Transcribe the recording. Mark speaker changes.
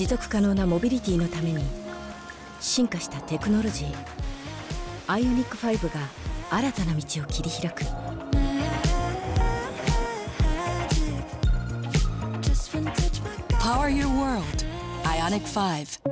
Speaker 1: 持続可能なモビリティのために進化したテクノロジーアイオニック5が新たな道を切り開く
Speaker 2: Power your world. Ionic 5.